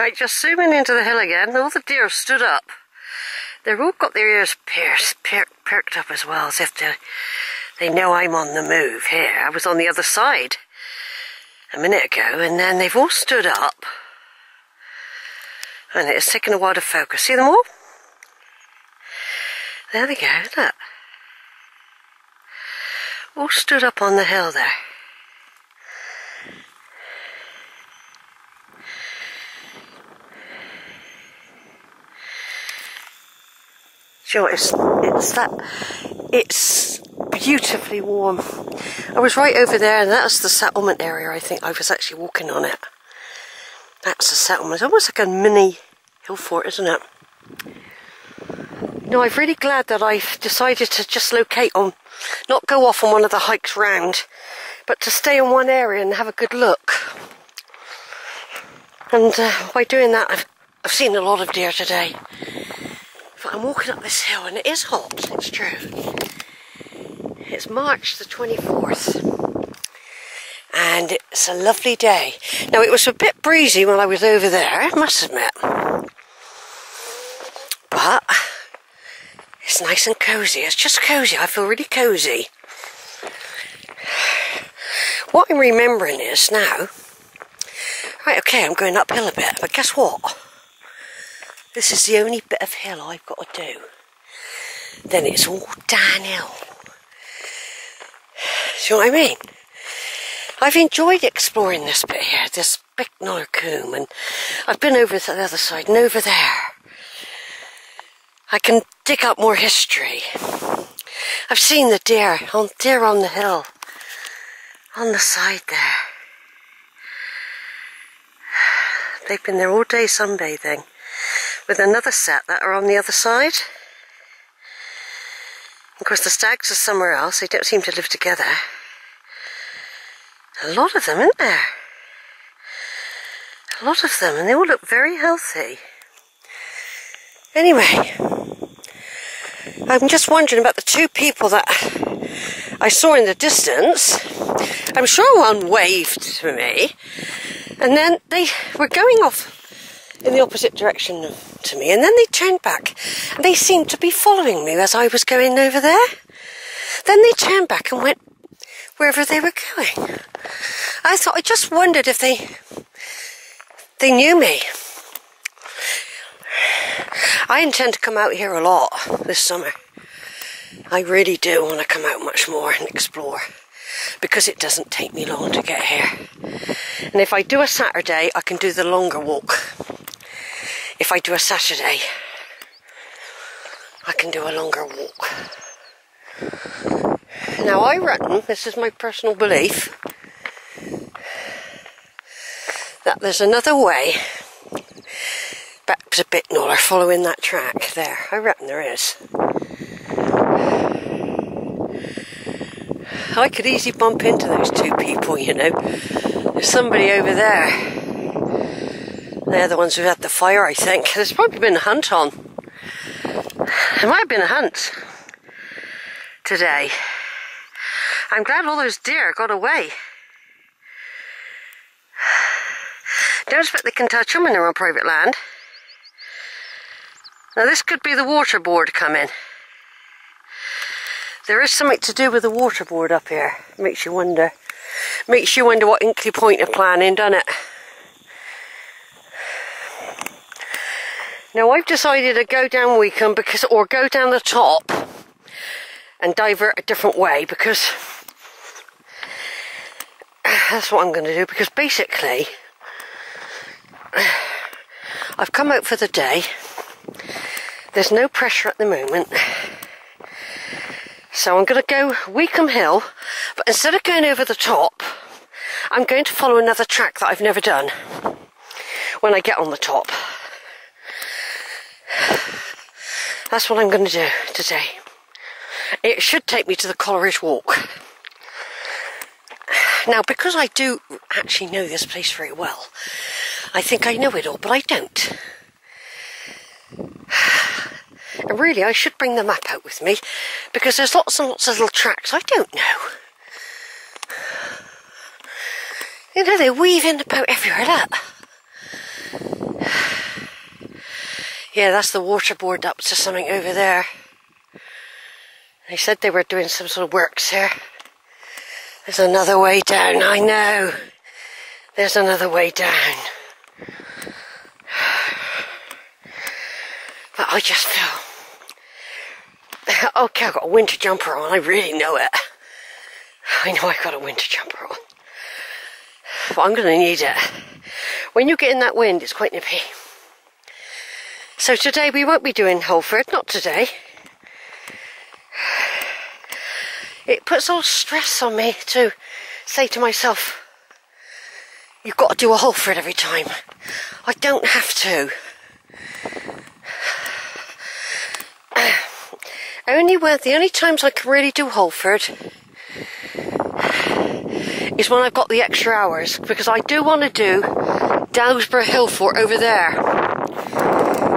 Right, just zooming into the hill again, all the deer stood up. They've all got their ears pierced, per perked up as well, as if they, they know I'm on the move here. I was on the other side a minute ago, and then they've all stood up. And it's taken a while to focus. See them all? There they go, look. All stood up on the hill there. Sure, it's, it's that, it's beautifully warm. I was right over there and that's the settlement area I think I was actually walking on it. That's the settlement, it's almost like a mini hill fort, isn't it? No, I'm really glad that I've decided to just locate on, not go off on one of the hikes round, but to stay in one area and have a good look. And uh, by doing that, I've, I've seen a lot of deer today. But I'm walking up this hill and it is hot, it's true. It's March the 24th. And it's a lovely day. Now it was a bit breezy when I was over there, I must admit. But it's nice and cosy. It's just cosy. I feel really cosy. What I'm remembering is now, right, okay, I'm going uphill a bit, but guess what? This is the only bit of hill I've got to do. Then it's all downhill. See what I mean? I've enjoyed exploring this bit here, this big Coombe, and I've been over to the other side and over there. I can dig up more history. I've seen the deer on deer on the hill, on the side there. They've been there all day sunbathing with another set that are on the other side. Of course, the stags are somewhere else. They don't seem to live together. A lot of them, isn't there? A lot of them, and they all look very healthy. Anyway, I'm just wondering about the two people that I saw in the distance. I'm sure one waved to me, and then they were going off in the opposite direction to me, and then they turned back, and they seemed to be following me as I was going over there. Then they turned back and went wherever they were going. I thought, I just wondered if they, they knew me. I intend to come out here a lot this summer. I really do want to come out much more and explore because it doesn't take me long to get here. And if I do a Saturday, I can do the longer walk if I do a Saturday, I can do a longer walk. Now, I reckon, this is my personal belief, that there's another way back to Bicknoller following that track there. I reckon there is. I could easily bump into those two people, you know. There's somebody over there they're the ones who had the fire, I think. There's probably been a hunt on. There might have been a hunt today. I'm glad all those deer got away. Don't expect they can touch them when they're on private land. Now this could be the water board coming. There is something to do with the water board up here. Makes you wonder. Makes you wonder what Hinkley Point are planning, doesn't it? Now I've decided to go down Weacombe because, or go down the top and divert a different way because that's what I'm going to do because basically I've come out for the day. There's no pressure at the moment. So I'm going to go Weacombe Hill, but instead of going over the top, I'm going to follow another track that I've never done when I get on the top. That's what I'm going to do today. It should take me to the Coleridge Walk. Now, because I do actually know this place very well, I think I know it all, but I don't. And really, I should bring the map out with me because there's lots and lots of little tracks I don't know. You know, they weave in about everywhere, look. Yeah, that's the water board up to something over there. They said they were doing some sort of works here. There's another way down, I know. There's another way down. But I just feel... Okay, I've got a winter jumper on, I really know it. I know I've got a winter jumper on. But I'm going to need it. When you get in that wind, it's quite nippy. So today we won't be doing Holford, not today. It puts all stress on me to say to myself, you've got to do a Holford every time. I don't have to. only when the only times I can really do Holford is when I've got the extra hours because I do want to do Dowsborough Hill Fort over there.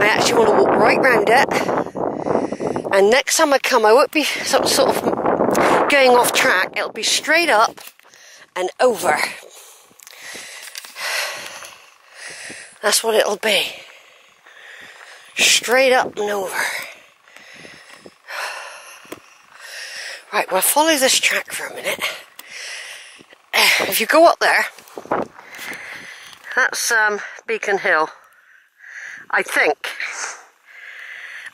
I actually want to walk right round it. And next time I come, I won't be sort of going off track. It'll be straight up and over. That's what it'll be. Straight up and over. Right, we'll follow this track for a minute. If you go up there, that's um, Beacon Hill. I think.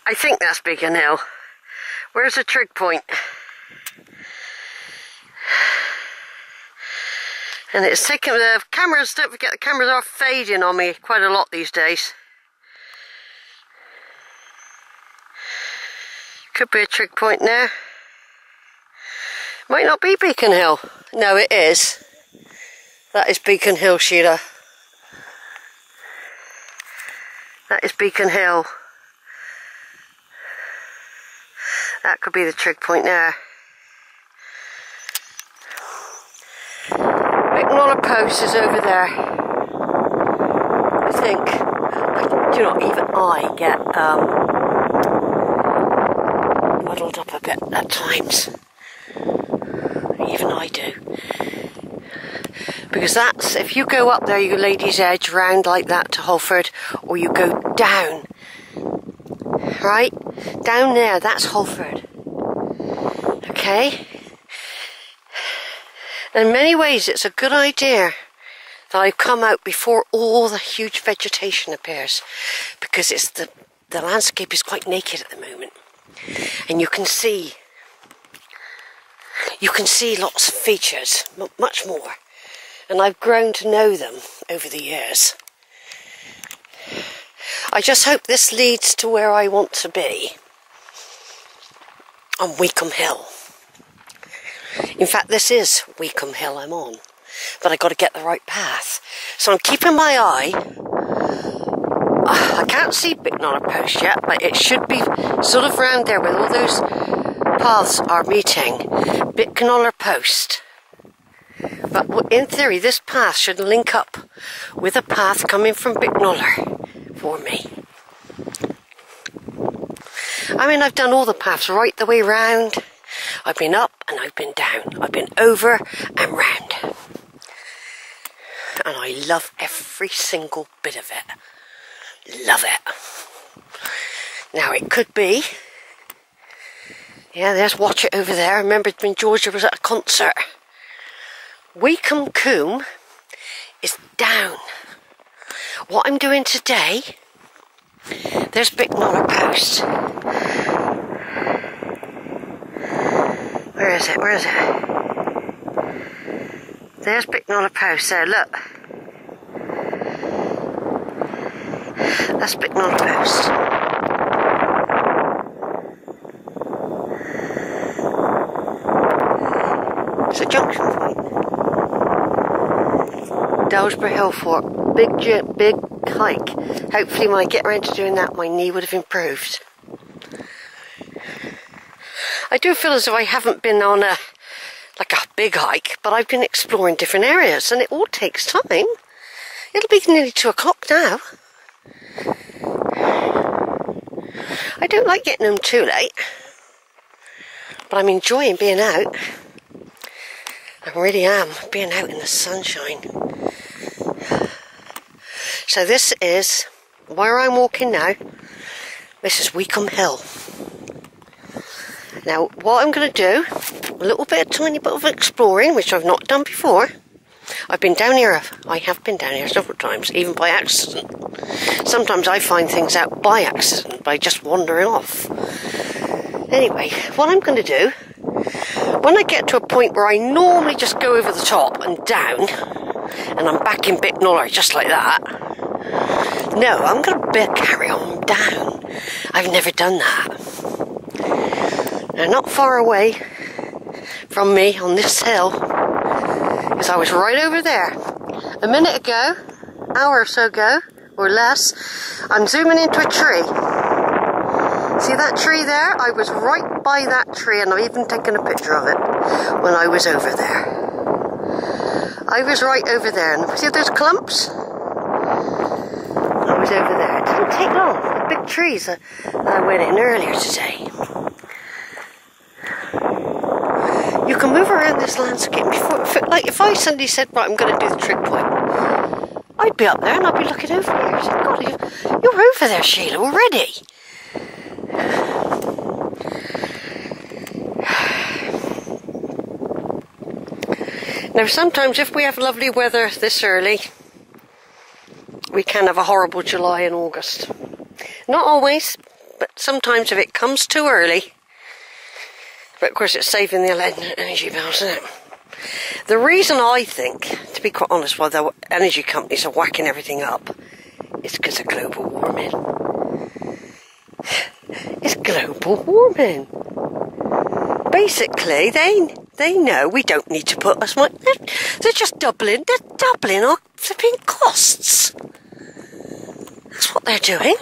I think that's Beacon Hill. Where's the trig point? And it's taking the cameras, don't forget the cameras are fading on me quite a lot these days. Could be a trig point there. Might not be Beacon Hill. No, it is. That is Beacon Hill, Sheila. That is Beacon Hill. That could be the trig point there. Bicknoller Post is over there. I think. I, you know, even I get um, muddled up a bit at times. Even I do. Because that's, if you go up there, you Lady's Edge, round like that to Holford, or you go down, right? Down there, that's Holford. Okay? In many ways, it's a good idea that I come out before all the huge vegetation appears, because it's the, the landscape is quite naked at the moment. And you can see you can see lots of features, much more, and I've grown to know them over the years. I just hope this leads to where I want to be on Weacombe Hill. In fact, this is Weacombe Hill I'm on, but I've got to get the right path. So I'm keeping my eye. I can't see Bicknoller Post yet, but it should be sort of round there where all those paths are meeting. Bicknoller Post. But in theory, this path should link up with a path coming from Bicknoller for me. I mean, I've done all the paths right the way round. I've been up and I've been down. I've been over and round. And I love every single bit of it. Love it. Now, it could be yeah, there's Watchet over there. I remember when Georgia was at a concert. Weacombe Coombe is down. What I'm doing today, there's Bicknoller Post. Where is it? Where is it? There's Bicknoller Post there, look. That's Bicknoller Post. It's a junction point. Dowsborough Hill Fort. Big, big hike. Hopefully when I get around to doing that, my knee would have improved. I do feel as though I haven't been on a like a big hike, but I've been exploring different areas, and it all takes time. It'll be nearly two o'clock now. I don't like getting home too late, but I'm enjoying being out. I really am being out in the sunshine. So this is where I'm walking now. This is Weacombe Hill. Now, what I'm going to do, a little bit, a tiny bit of exploring, which I've not done before. I've been down here, I have been down here several times, even by accident. Sometimes I find things out by accident, by just wandering off. Anyway, what I'm going to do, when I get to a point where I normally just go over the top and down, and I'm back in Bicknoller just like that, no, I'm going to carry on down. I've never done that. Now, not far away from me on this hill, because I was right over there. A minute ago, hour or so ago, or less, I'm zooming into a tree. See that tree there? I was right by that tree and I've even taken a picture of it when I was over there. I was right over there and see those clumps? I was over there. It didn't take long. The big trees I, I went in earlier today. You can move around this landscape before, like if I suddenly said, right, I'm going to do the trig point, I'd be up there and I'd be looking over here. God, you're over there, Sheila, already. Now, sometimes if we have lovely weather this early, we can have a horrible July and August. Not always, but sometimes if it comes too early, but of course it's saving the energy bills, isn't it? The reason I think, to be quite honest, why the energy companies are whacking everything up is because of global warming. It's global warming. Basically, they they know we don't need to put as much. They're, they're just doubling. They're doubling our flipping costs. That's what they're doing.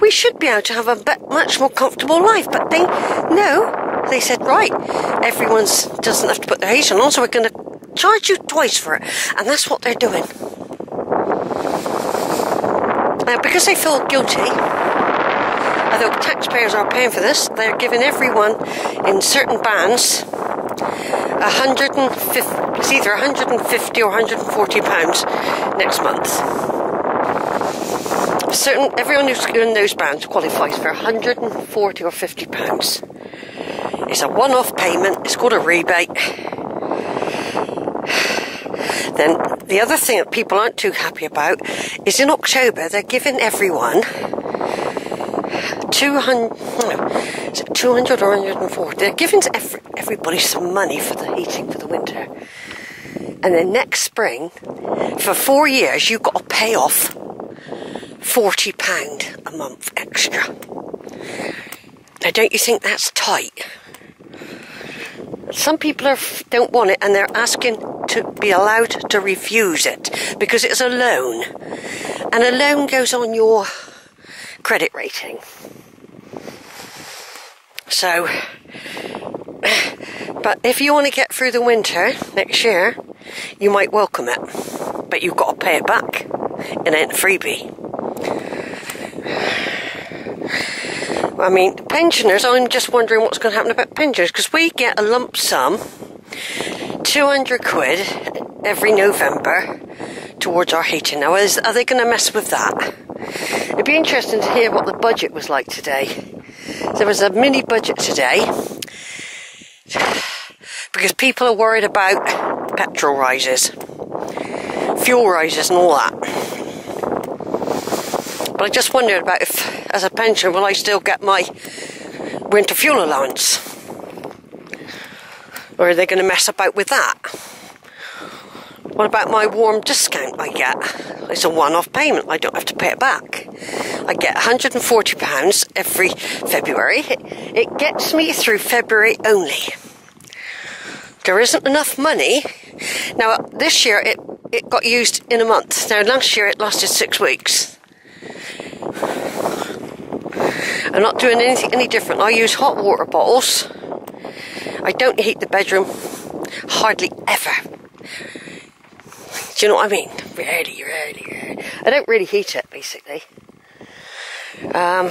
We should be able to have a much more comfortable life, but they no. They said right. Everyone doesn't have to put their heating on, so we're going to charge you twice for it, and that's what they're doing. Now, because they feel guilty, although taxpayers are paying for this, they're giving everyone in certain bands 150, it's either 150 or 140 pounds next month. Certain, everyone who's in those bands qualifies for 140 or 50 pounds. It's a one-off payment. It's called a rebate. Then the other thing that people aren't too happy about is in October they're giving everyone 200, 200 or 140. They're giving every, everybody some money for the heating for the winter. And then next spring, for four years, you've got to pay off £40 a month extra. Now, don't you think that's tight? Some people are, don't want it and they're asking to be allowed to refuse it because it's a loan. And a loan goes on your credit rating. So, but if you want to get through the winter next year, you might welcome it. But you've got to pay it back. It ain't freebie. I mean, pensioners, I'm just wondering what's going to happen about pensioners because we get a lump sum, 200 quid every November towards our heating. Now, is, are they going to mess with that? It'd be interesting to hear what the budget was like today. There was a mini budget today because people are worried about petrol rises, fuel rises, and all that. But I just wondered about if, as a pensioner, will I still get my winter fuel allowance? Or are they going to mess about with that? What about my warm discount I get? It's a one off payment, I don't have to pay it back. I get £140 every February. It gets me through February only. There isn't enough money. Now, this year it, it got used in a month. Now, last year it lasted six weeks. I'm not doing anything any different. I use hot water bottles. I don't heat the bedroom hardly ever. Do you know what I mean? Really, really, rarely. I don't really heat it, basically. Um,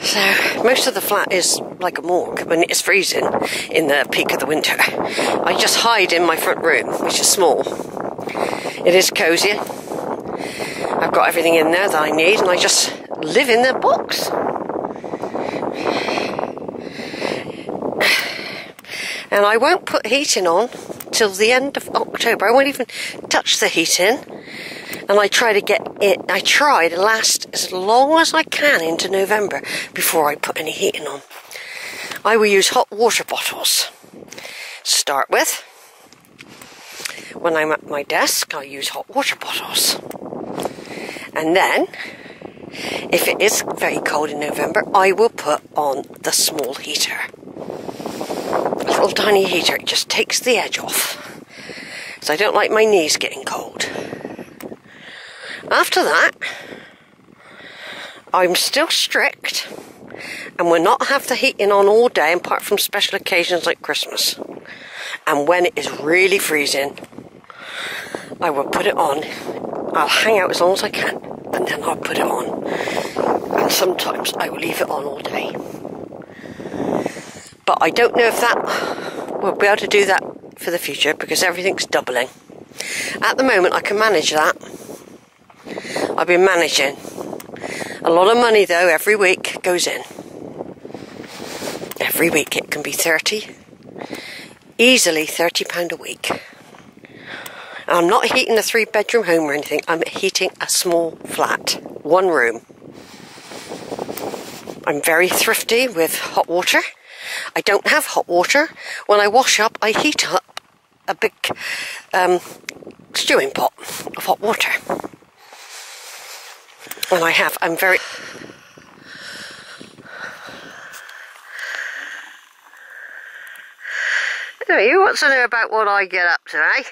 so most of the flat is like a morgue when it's freezing in the peak of the winter. I just hide in my front room, which is small. It is cosy. I've I've got everything in there that I need and I just live in the box. And I won't put heating on till the end of October. I won't even touch the heating. And I try to get it, I try to last as long as I can into November before I put any heating on. I will use hot water bottles. Start with, when I'm at my desk, I use hot water bottles. And then, if it is very cold in November, I will put on the small heater. Little tiny heater, it just takes the edge off. So I don't like my knees getting cold. After that, I'm still strict and will not have the heating on all day apart from special occasions like Christmas. And when it is really freezing, I will put it on. I'll hang out as long as I can and then I'll put it on. And sometimes I will leave it on all day. But I don't know if that we'll be able to do that for the future because everything's doubling. At the moment, I can manage that. I've been managing. A lot of money, though, every week goes in. Every week it can be 30, easily £30 a week. I'm not heating a three bedroom home or anything, I'm heating a small flat, one room. I'm very thrifty with hot water. I don't have hot water. When I wash up, I heat up a big um, stewing pot of hot water. And I have, I'm very. Anyway, you want to know about what I get up to, eh?